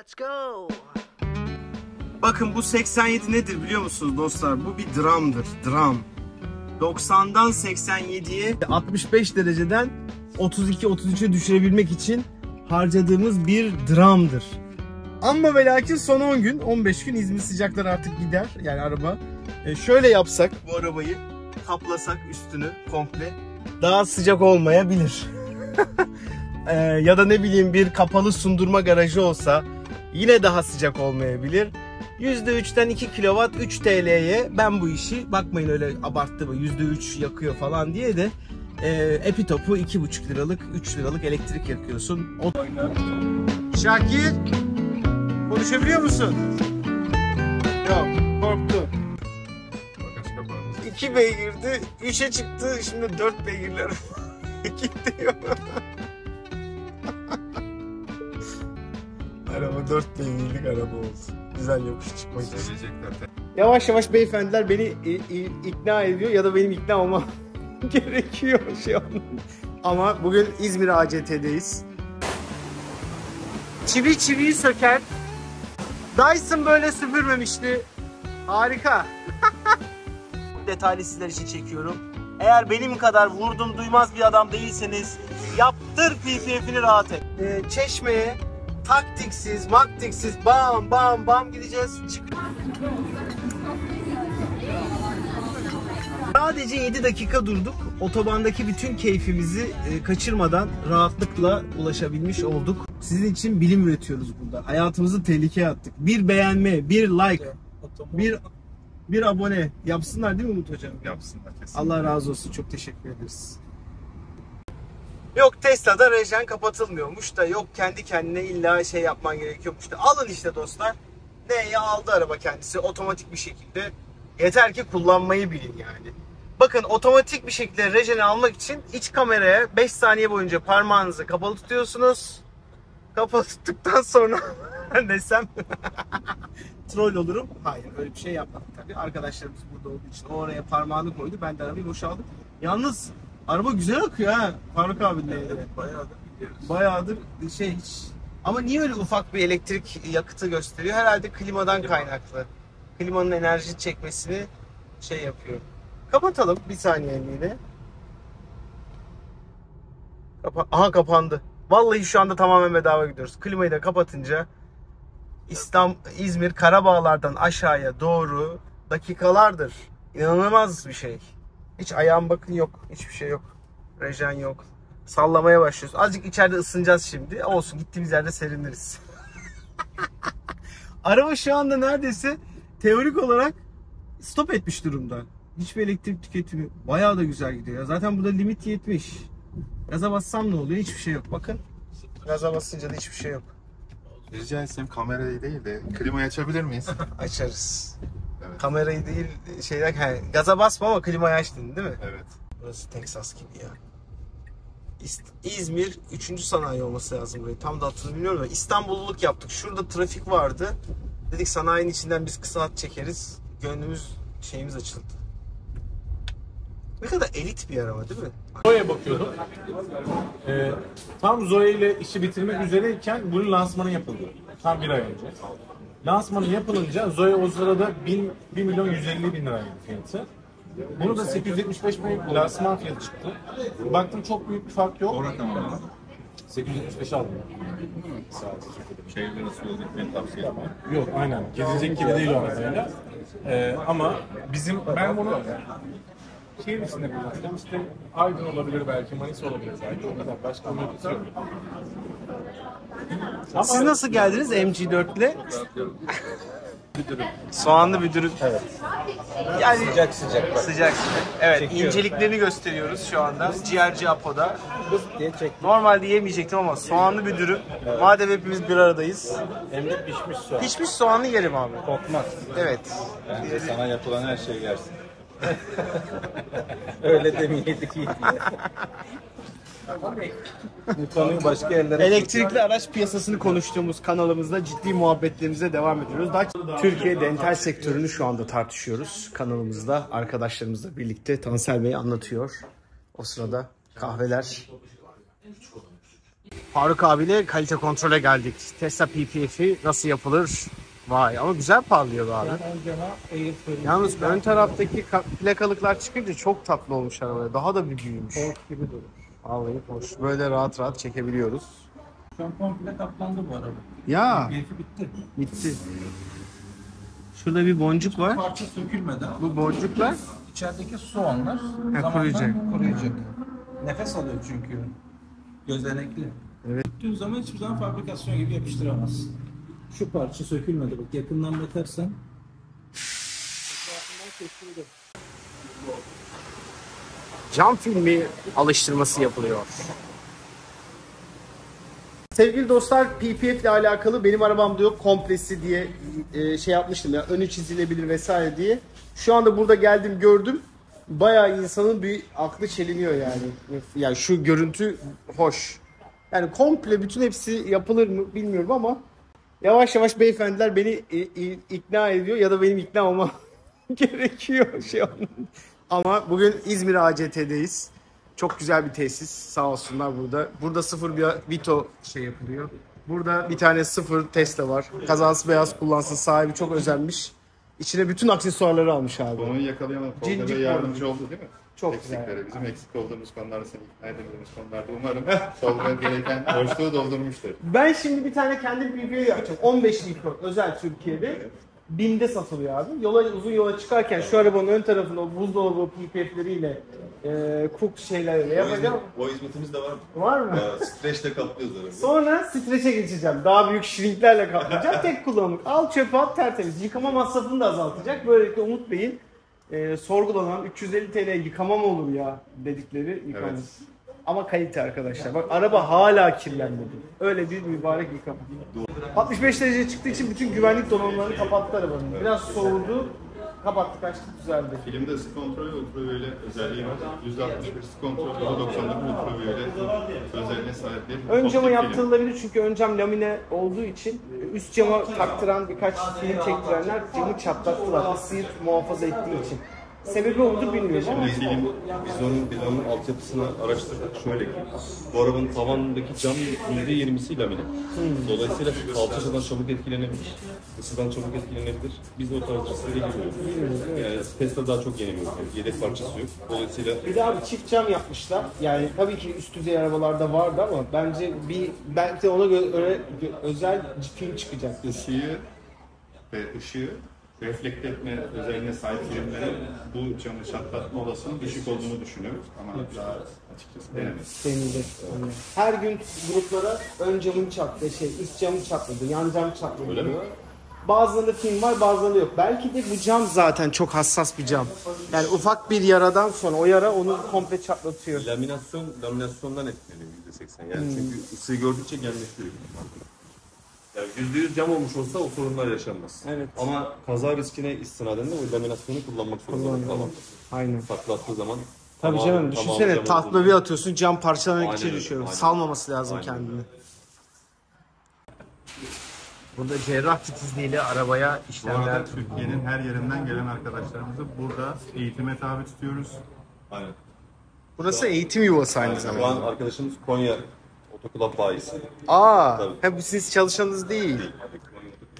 Let's go. Bakın bu 87 nedir biliyor musunuz dostlar? Bu bir dramdır. Dram. 90'dan 87'ye 65 dereceden 32-33'e düşürebilmek için harcadığımız bir dramdır. Ama ve son 10 gün, 15 gün İzmir sıcaklar artık gider. Yani araba. E, şöyle yapsak bu arabayı kaplasak üstünü komple daha sıcak olmayabilir. E, ya da ne bileyim bir kapalı sundurma garajı olsa yine daha sıcak olmayabilir. %3'ten 2 kW 3 TL'ye ben bu işi bakmayın öyle abarttı mı %3 yakıyor falan diye de e, Epitop'u 2,5 liralık 3 liralık elektrik yakıyorsun. O... Şakir konuşabiliyor musun? Yok korktu. 2 beygirdi 3'e çıktı şimdi 4 beygirler gidiyor. Araba 4 beygirlik araba oldu. Güzel yokuş çıkmak için. Yavaş yavaş beyefendiler beni i- i- ikna ediyor ya da benim ikna olmam gerekiyor şey anlamında. Ama bugün İzmir ACT'deyiz. Çivi çiviyi söker. Dyson böyle süpürmemişti. Harika. Detaylı sizler için çekiyorum. Eğer benim kadar vurdum duymaz bir adam değilseniz yaptır PPF'ini rahat et. Ee, çeşmeye taktiksiz, maktiksiz bam bam bam gideceğiz. Çık Sadece 7 dakika durduk. Otobandaki bütün keyfimizi e, kaçırmadan rahatlıkla ulaşabilmiş olduk. Sizin için bilim üretiyoruz burada. Hayatımızı tehlikeye attık. Bir beğenme, bir like, bir bir abone yapsınlar değil mi Umut Hocam? Yapsınlar kesin. Allah razı olsun. Çok teşekkür ederiz. Yok Tesla'da rejen kapatılmıyormuş da yok kendi kendine illa şey yapman gerekiyormuş da alın işte dostlar. Neye aldı araba kendisi otomatik bir şekilde. Yeter ki kullanmayı bilin yani. Bakın otomatik bir şekilde rejeni almak için iç kameraya 5 saniye boyunca parmağınızı kapalı tutuyorsunuz. Kapalı tuttuktan sonra desem troll olurum. Hayır öyle bir şey yapmadık tabii. Arkadaşlarımız burada olduğu için oraya parmağını koydu. Ben de arabayı boşaldım. Yalnız araba güzel akıyor ha. Faruk abinle. Bayağıdır gidiyoruz. Bayağıdır şey hiç. Ama niye öyle ufak bir elektrik yakıtı gösteriyor? Herhalde klimadan kaynaklı. Klimanın enerji çekmesini şey yapıyor. Kapatalım bir saniyeliğine. Kapa Aha kapandı. Vallahi şu anda tamamen bedava gidiyoruz. Klimayı da kapatınca İstanbul, İzmir Karabağlar'dan aşağıya doğru dakikalardır. İnanılmaz bir şey. Hiç ayağım bakın yok. Hiçbir şey yok. Rejen yok. Sallamaya başlıyoruz. Azıcık içeride ısınacağız şimdi. Olsun gittiğimiz yerde seriniriz. Araba şu anda neredeyse teorik olarak stop etmiş durumda. Hiçbir elektrik tüketimi bayağı da güzel gidiyor. ya. Zaten burada limit 70. Gaza bassam ne oluyor? Hiçbir şey yok. Bakın. Gaza basınca da hiçbir şey yok. Rica etsem kamerayı değil de klimayı açabilir miyiz? Açarız. Evet. Kamerayı değil şeyden he, gaza basma ama klimayı açtın değil mi? evet. Burası Texas gibi ya. İst- İzmir 3. sanayi olması lazım burayı. Tam da hatırlamıyorum da İstanbulluluk yaptık. Şurada trafik vardı. Dedik sanayinin içinden biz kısa hat çekeriz. Gönlümüz şeyimiz açıldı. Ne kadar elit bir araba değil mi? Zoe'ye bakıyordum. Ee, tam Zoe ile işi bitirmek üzereyken bunun lansmanı yapıldı. Tam bir ay önce. Lansmanı yapılınca Zoe o sırada 1, 1 milyon 150 bin liraydı fiyatı. Bunu da 875 bin lansman fiyatı çıktı. Baktım çok büyük bir fark yok. O rakam ama 875 aldım. şehirler arası yol gitmeyi tavsiye etmem. Yok aynen. Gezilecek gibi değil o arabayla. Ee, ama bizim ben bunu şehir içinde kullanacağım. İşte Aydın olabilir belki, Manisa olabilir belki. O kadar. Başka bir şey yok. Siz nasıl geldiniz MG4 ile? Soğanlı bir dürüm. Evet. Yani sıcak sıcak. Sıcak sıcak. Evet inceliklerini gösteriyoruz şu anda. Ciğerci Apo'da. Normalde yemeyecektim ama soğanlı bir dürüm. Madem hepimiz bir aradayız. Hem de pişmiş soğan. Pişmiş soğanlı yerim abi. Kokmaz. Evet. Bence sana yapılan her şeyi yersin. Öyle diye. Bu konuyu başka yerlere... Elektrikli araç piyasasını konuştuğumuz kanalımızda ciddi muhabbetlerimize devam ediyoruz. Daha Türkiye dental sektörünü şu anda tartışıyoruz kanalımızda. Arkadaşlarımızla birlikte Tansel Bey anlatıyor. O sırada kahveler Faruk abiyle kalite kontrole geldik. Tesla PPF'i nasıl yapılır? Vay ama güzel parlıyor abi. Yalnız ön taraftaki ka- plakalıklar çıkınca çok tatlı olmuş arabaya. Daha da bir büyümüş. gibi durur. Vallahi hoş. Böyle rahat rahat çekebiliyoruz. Şu an komple kaplandı bu araba. Ya Keyfi bitti. bitti. Şurada bir boncuk var. Parça sökülmeden Bu boncuklar içerideki soğanlar zamanla kuruyacak. kuruyacak. Nefes alıyor çünkü. Gözenekli. Evet. Söktüğün zaman hiçbir zaman fabrikasyon gibi yapıştıramazsın. Şu parça sökülmedi bak yakından bakarsan. Cam filmi alıştırması yapılıyor. Sevgili dostlar PPF ile alakalı benim arabamda yok komplesi diye e, şey yapmıştım ya önü çizilebilir vesaire diye. Şu anda burada geldim gördüm. Bayağı insanın bir aklı çeliniyor yani. Yani şu görüntü hoş. Yani komple bütün hepsi yapılır mı bilmiyorum ama yavaş yavaş beyefendiler beni ikna ediyor ya da benim ikna olmam gerekiyor şey olmadı. Ama bugün İzmir ACT'deyiz. Çok güzel bir tesis. Sağ olsunlar burada. Burada sıfır bir Vito şey yapılıyor. Burada bir tane sıfır Tesla var. Kazası beyaz kullansın. Sahibi çok özenmiş. İçine bütün aksesuarları almış abi. Konuyu yakalayamadım. Cincik Tolga Bey yardımcı oldu değil mi? Çok Eksikleri. güzel. Bizim eksik olduğumuz konularda seni ikna edemediğimiz konularda umarım Tolga gereken boşluğu doldurmuştur. Ben şimdi bir tane kendi bir video yapacağım. 15 litre özel Türkiye'de. Binde satılıyor abi. Yola uzun yola çıkarken şu arabanın ön tarafında o buzdolabı PPF'leriyle e, cook şeylerle yapacağım. O hizmetimiz de var. Var mı? Ya, streçle kaplıyoruz arabayı. Sonra streçe geçeceğim. Daha büyük şirinklerle kaplayacağım. Tek kullanımlık. Al çöpe at tertemiz. Yıkama masrafını da azaltacak. Böylelikle Umut Bey'in e, sorgulanan 350 TL yıkama mı olur ya dedikleri yıkama. Evet. Ama kalite arkadaşlar. Bak araba hala kirlenmedi. Öyle bir mübarek yıkama. 65 derece çıktığı için bütün güvenlik donanımlarını kapattı arabanın. Biraz soğudu. Kapattık açtık düzeldi. Filmde ısı kontrolü ultraviyole özelliği var. %61 ısı kontrolü, %99 ultraviyole özelliğine sahip bir Ön cama yaptırılabilir çünkü ön cam lamine olduğu için üst cama taktıran birkaç film çektirenler camı çatlattılar ısıyı muhafaza ettiği için. Sebebi oldu bilmiyorum ama film, biz onun, biz onun altyapısını araştırdık. Şöyle ki, bu arabanın tavanındaki cam %20'si lamine. Dolayısıyla alçadan çabuk etkilenebilir. Isıdan çabuk etkilenebilir. Biz o tarz risklere giriyoruz. Yani Tesla daha çok yenemiyor. Yedek parçası yok. Dolayısıyla bir de abi çift cam yapmışlar. Yani tabii ki üst düzey arabalarda vardı ama bence bir belki de ona göre gö- özel film çıkacak. ısıyı ve ışığı reflekte etme özelliğine sahip filmlerin bu camı çatlatma olasılığının düşük olduğunu düşünüyoruz. Ama daha açıkçası denemedik. Denilir. Her gün gruplara ön camın çatladı, şey üst camın çatladı, yan cam çatladı Öyle mi? diyor. Bazılarında film var, bazılarında yok. Belki de bu cam zaten çok hassas bir cam. Yani ufak bir yaradan sonra o yara onu komple çatlatıyor. laminasyon, laminasyondan etkileniyor %80. Yani çünkü ısıyı gördükçe genleştiriyor. Yani %100 cam olmuş olsa o sorunlar yaşanmaz. Evet. Ama kaza riskine istinaden de o laminasyonu kullanmak zorunda kalan. Aynen. Taklattığı zaman Tabii tamamı- canım düşünsene olduğu- bir atıyorsun cam içine öyle, düşüyor. aynen. Salmaması lazım Aynen kendini. öyle. Burada cerrah titizliğiyle arabaya Bu işlemler. arada Türkiye'nin her yerinden gelen arkadaşlarımızı burada eğitime tabi tutuyoruz. Aynen. Burası eğitim yuvası aynı Şu an zamanda. arkadaşımız Konya Otokulab bayisi. Aa, Tabii. he, bu siz çalışanınız değil. Değil.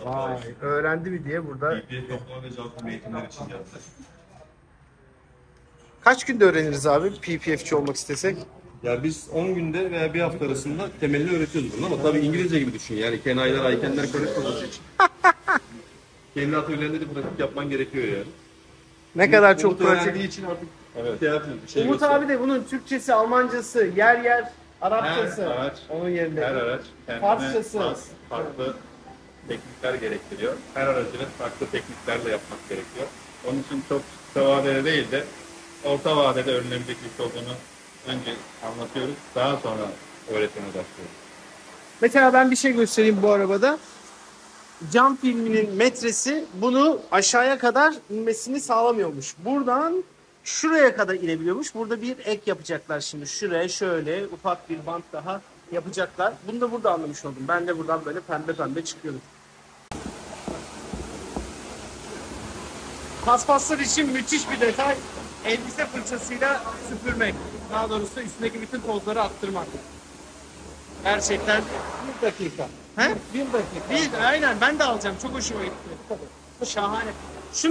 Vay, öğrendi mi diye burada. BPF toplama ve cevap eğitimler için geldi. Kaç günde öğreniriz abi PPF'çi olmak istesek? Ya biz 10 günde veya bir hafta arasında temelini öğretiyoruz bunu ama tabii İngilizce gibi düşün yani kenaylar, aykenler karışmaması için. Kendi atölyelerinde de pratik yapman gerekiyor yani. Ne kadar çok Umut pratik. için artık evet. şey şey Umut gösteriyor. abi de bunun Türkçesi, Almancası, yer yer Arapçası. Her araç, onun yerinde. Her araç kendine Farsçası. has farklı teknikler gerektiriyor. Her aracını farklı tekniklerle yapmak gerekiyor. Onun için çok kısa vadede değil de orta vadede öğrenilebilecek bir şey olduğunu önce anlatıyoruz. Daha sonra öğretime başlıyoruz. Mesela ben bir şey göstereyim bu arabada. Cam filminin metresi bunu aşağıya kadar inmesini sağlamıyormuş. Buradan şuraya kadar inebiliyormuş. Burada bir ek yapacaklar şimdi. Şuraya şöyle ufak bir bant daha yapacaklar. Bunu da burada anlamış oldum. Ben de buradan böyle pembe pembe çıkıyorum. Paspaslar için müthiş bir detay. Elbise fırçasıyla süpürmek. Daha doğrusu üstündeki bütün tozları attırmak. Gerçekten. Bir dakika. He? Bir dakika. Bir, aynen ben de alacağım. Çok hoşuma gitti. Şahane.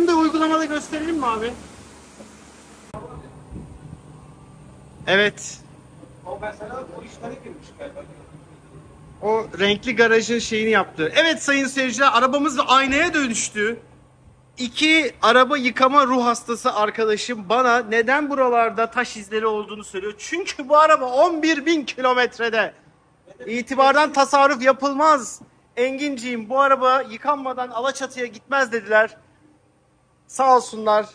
Da uygulamada gösterelim mi abi? Evet. O mesela o işlere girmiş galiba. O renkli garajın şeyini yaptı. Evet sayın seyirciler arabamız da aynaya dönüştü. İki araba yıkama ruh hastası arkadaşım bana neden buralarda taş izleri olduğunu söylüyor. Çünkü bu araba 11 bin kilometrede. İtibardan tasarruf yapılmaz. Enginciğim bu araba yıkanmadan Alaçatı'ya gitmez dediler. Sağ olsunlar.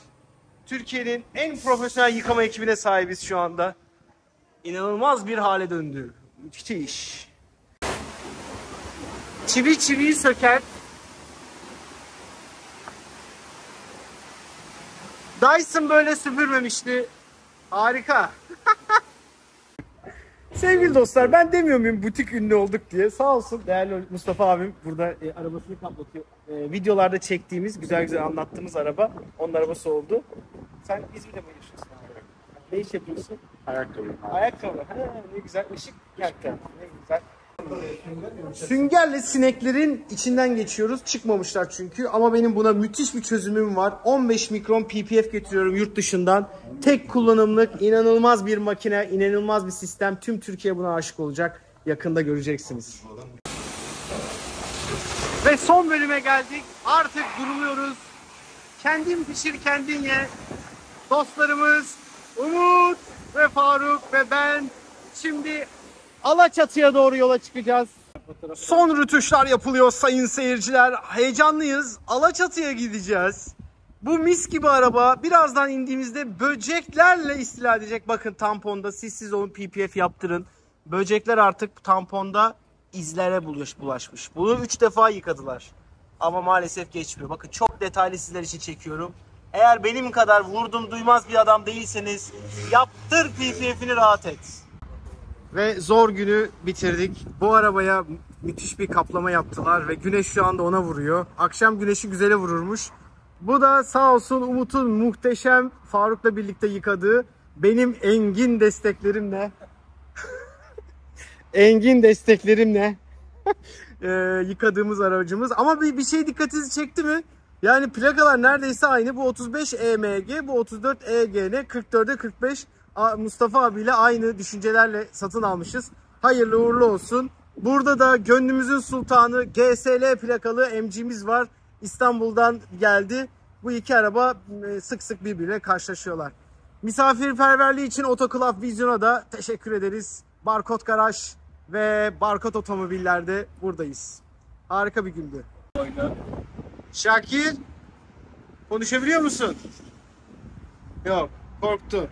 Türkiye'nin en profesyonel yıkama ekibine sahibiz şu anda. İnanılmaz bir hale döndü. Müthiş. Çivi çiviyi söker. Dyson böyle süpürmemişti. Harika. Sevgili dostlar ben demiyor muyum butik ünlü olduk diye. Sağ olsun değerli Mustafa abim burada e, arabasını kaplatıyor. E, videolarda çektiğimiz güzel güzel anlattığımız araba onun arabası oldu. Sen İzmir'de mi yaşıyorsun? Ne iş yapıyorsun? Ayakkabı. Ayakkabı. Ha, ne güzel ışık yaktı. Ne güzel. Süngerle sineklerin içinden geçiyoruz. Çıkmamışlar çünkü. Ama benim buna müthiş bir çözümüm var. 15 mikron ppf getiriyorum yurt dışından. Tek kullanımlık, inanılmaz bir makine, inanılmaz bir sistem. Tüm Türkiye buna aşık olacak. Yakında göreceksiniz. Ve son bölüme geldik. Artık duruluyoruz. Kendin pişir kendin ye. Dostlarımız Umut ve Faruk ve ben şimdi Alaçatı'ya doğru yola çıkacağız. Son rütuşlar yapılıyor sayın seyirciler. Heyecanlıyız. Alaçatı'ya gideceğiz. Bu mis gibi araba birazdan indiğimizde böceklerle istila edecek. Bakın tamponda siz siz olun PPF yaptırın. Böcekler artık tamponda izlere bulaş- bulaşmış. Bunu 3 defa yıkadılar. Ama maalesef geçmiyor. Bakın çok detaylı sizler için çekiyorum. Eğer benim kadar vurdum duymaz bir adam değilseniz yaptır PPF'ini rahat et. Ve zor günü bitirdik. Bu arabaya müthiş bir kaplama yaptılar ve güneş şu anda ona vuruyor. Akşam güneşi güzele vururmuş. Bu da sağ olsun Umut'un muhteşem Faruk'la birlikte yıkadığı benim engin desteklerimle engin desteklerimle e, yıkadığımız aracımız. Ama bir, bir şey dikkatinizi çekti mi? Yani plakalar neredeyse aynı. Bu 35 EMG, bu 34 EGN, 44'e 45 A- Mustafa abiyle aynı düşüncelerle satın almışız. Hayırlı uğurlu olsun. Burada da gönlümüzün sultanı GSL plakalı MG'miz var. İstanbul'dan geldi. Bu iki araba e, sık sık birbirine karşılaşıyorlar. Misafirperverliği için Otoklav Vizyon'a da teşekkür ederiz. Barkod Garaj ve Barkod Otomobillerde buradayız. Harika bir gündü. Şakir, konuşabiliyor musun? Yok, korktu.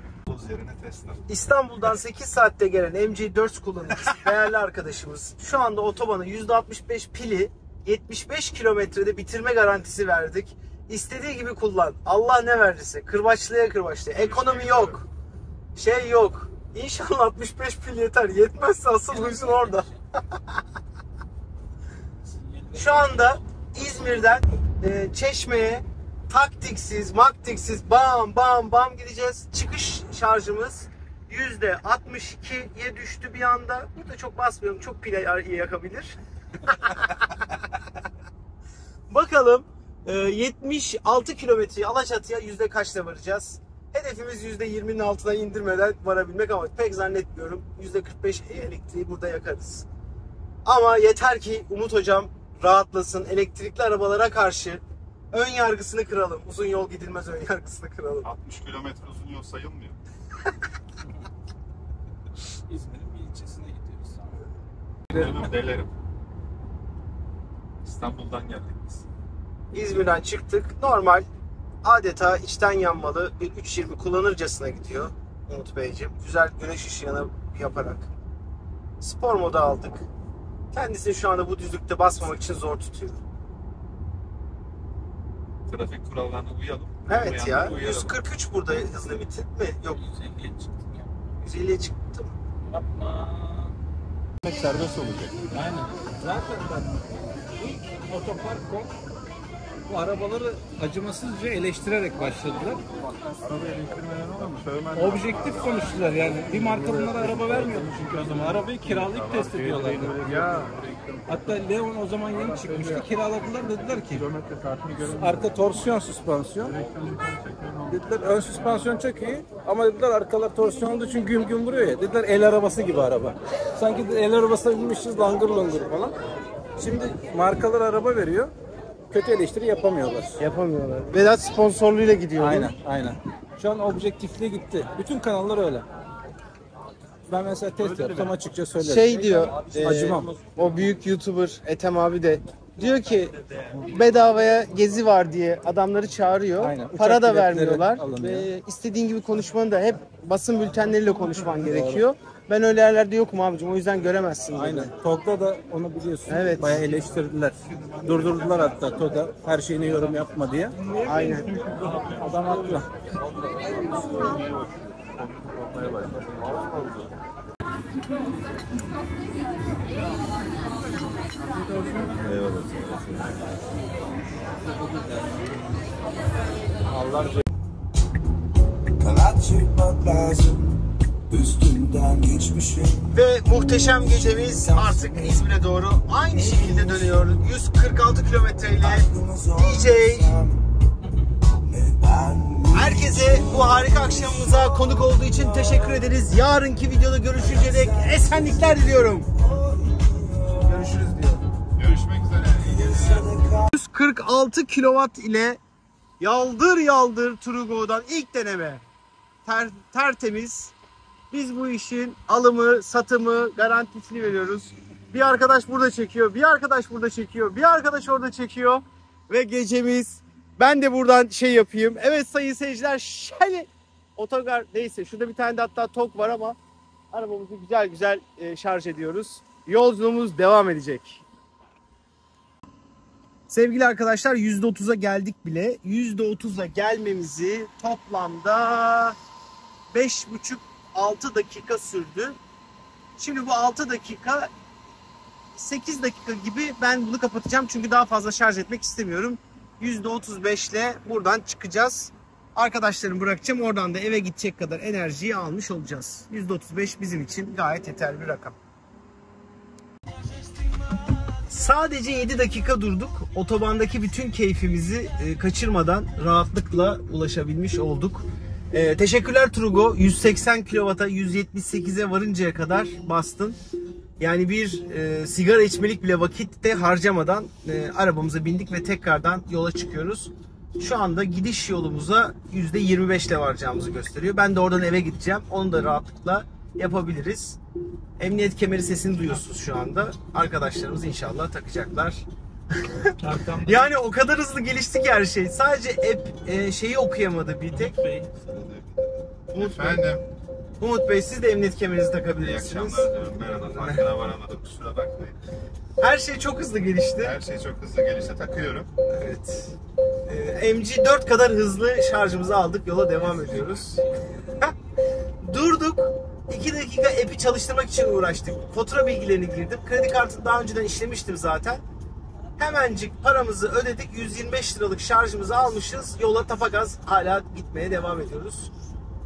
İstanbul'dan 8 saatte gelen MG4 kullanıcısı değerli arkadaşımız şu anda otobanın %65 pili 75 kilometrede bitirme garantisi verdik. İstediği gibi kullan. Allah ne verdiyse. Kırbaçlıya kırbaçlıya. Ekonomi yok. Şey yok. İnşallah 65 pil yeter. Yetmezse asıl huzun orada. Şu anda İzmir'den e, Çeşme'ye taktiksiz, maktiksiz bam bam bam gideceğiz. Çıkış şarjımız %62'ye düştü bir anda. Burada çok basmıyorum. Çok pile yakabilir. Bakalım e, 76 kilometreyi Alaçatı'ya yüzde kaçla varacağız? Hedefimiz yüzde 20'nin altına indirmeden varabilmek ama pek zannetmiyorum. Yüzde 45 elektriği burada yakarız. Ama yeter ki Umut hocam rahatlasın. Elektrikli arabalara karşı ön yargısını kıralım. Uzun yol gidilmez ön yargısını kıralım. 60 kilometre uzun yol sayılmıyor. İzmir'in bir ilçesine gidiyoruz. Delerim, delerim. İstanbul'dan geldik biz. İzmir'den çıktık. Normal adeta içten yanmalı bir 320 kullanırcasına gidiyor Umut Beyciğim. Güzel güneş ışığına yaparak. Spor moda aldık. Kendisini şu anda bu düzlükte basmamak için zor tutuyor. Trafik kurallarına uyalım. Evet ya. Uyalım. 143 burada hız limiti mi? Yok 150'ye çıktım ya. 150'ye çıktım. Yapma. Serbest olacak. Aynen. Zaten bak ilk otopark bu arabaları acımasızca eleştirerek başladılar. Araba eleştirmeden olur mu? Sövmez. Objektif konuştular yani. Bir marka bunlara araba vermiyordu çünkü o zaman. Arabayı kiralayıp test ediyorlardı. Ya Hatta Leon o zaman yeni çıkmıştı. Kiraladılar dediler ki kilometre saatini görün. arka torsiyon süspansiyon. Dediler ön süspansiyon çok iyi ama dediler arkalar torsiyon olduğu için güm güm vuruyor ya. Dediler el arabası gibi araba. Sanki de el arabasına binmişiz langır langır falan. Şimdi markalar araba veriyor. Kötü eleştiri yapamıyorlar. Yapamıyorlar. Vedat sponsorluğuyla gidiyor. Aynen, aynen. Şu an objektifliğe gitti. Bütün kanallar öyle. Ben mesela test yapsam açıkça söylerim. Şey diyor, e, Acımam. o büyük YouTuber Ethem abi de diyor ki bedavaya gezi var diye adamları çağırıyor. Aynen, uçak Para da vermiyorlar. alınıyor. Ve istediğin gibi konuşmanı da hep basın bültenleriyle konuşman gerekiyor. Ben öyle yerlerde yokum abicim o yüzden göremezsin. dedi. Aynen. TOG'da da onu biliyorsun. Evet. Bayağı eleştirdiler. Durdurdular hatta TOG'a her şeyine yorum yapma diye. Aynen. Adam haklı. Kanat çırpmak lazım Üstünden geçmişim Ve muhteşem gecemiz artık İzmir'e doğru aynı şekilde dönüyor. 146 kilometreyle DJ Herkese bu harika akşamımıza konuk olduğu için teşekkür ederiz. Yarınki videoda görüşünceye dek esenlikler diliyorum. Görüşürüz diyor. Görüşmek üzere. İyi geceler. 146 kilowatt ile yaldır yaldır Trugo'dan ilk deneme. Ter, tertemiz. Biz bu işin alımı, satımı, garantisini veriyoruz. Bir arkadaş burada çekiyor, bir arkadaş burada çekiyor, bir arkadaş orada çekiyor. Ve gecemiz, ben de buradan şey yapayım. Evet sayın seyirciler, şöyle otogar neyse şurada bir tane de hatta tok var ama arabamızı güzel güzel e, şarj ediyoruz. Yolculuğumuz devam edecek. Sevgili arkadaşlar %30'a geldik bile. %30'a gelmemizi toplamda 5,5-6 dakika sürdü. Şimdi bu 6 dakika 8 dakika gibi ben bunu kapatacağım çünkü daha fazla şarj etmek istemiyorum. %35 ile buradan çıkacağız. Arkadaşlarımı bırakacağım. Oradan da eve gidecek kadar enerjiyi almış olacağız. %35 bizim için gayet yeterli bir rakam. Sadece 7 dakika durduk. Otobandaki bütün keyfimizi e, kaçırmadan rahatlıkla ulaşabilmiş olduk. E, teşekkürler Trugo. 180 kW'a 178'e varıncaya kadar bastın. Yani bir e, sigara içmelik bile vakitte harcamadan e, arabamıza bindik ve tekrardan yola çıkıyoruz. Şu anda gidiş yolumuza %25 ile varacağımızı gösteriyor. Ben de oradan eve gideceğim. Onu da rahatlıkla yapabiliriz. Emniyet kemeri sesini duyuyorsunuz şu anda. Arkadaşlarımız inşallah takacaklar. Yani o kadar hızlı gelişti ki her şey. Sadece app e, şeyi okuyamadı bir tek. Umut Bey, Efendim. Umut Bey siz de emniyet kemerinizi İyi takabilirsiniz. akşamlar diyorum. Merhaba. Farkına varamadım. Kusura bakmayın. Her şey çok hızlı gelişti. Her şey çok hızlı gelişte takıyorum. Evet. Ee, MG4 kadar hızlı şarjımızı aldık. Yola devam ediyoruz. Durduk. 2 dakika app'i çalıştırmak için uğraştık. Fatura bilgilerini girdim. Kredi kartını daha önceden işlemiştim zaten. Hemencik paramızı ödedik. 125 liralık şarjımızı almışız. Yola tapagaz hala gitmeye devam ediyoruz.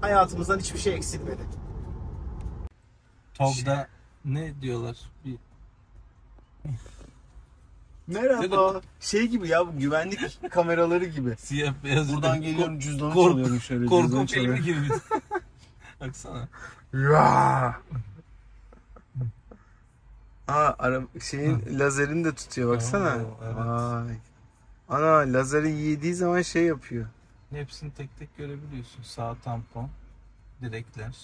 Hayatımızdan hiçbir şey eksilmedi. TOG'da ne diyorlar? Bir Merhaba. Şey gibi ya bu güvenlik kameraları gibi. siyah beyaz. Buradan geliyorum cüzdanı korku- çalıyorum şöyle. Korku filmi gibi. Baksana. Aa ara şeyin lazerini de tutuyor baksana. Oo, evet. Vay. Ana lazeri yediği zaman şey yapıyor. Hepsini tek tek görebiliyorsun. Sağ tampon, direkler.